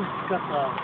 who's got the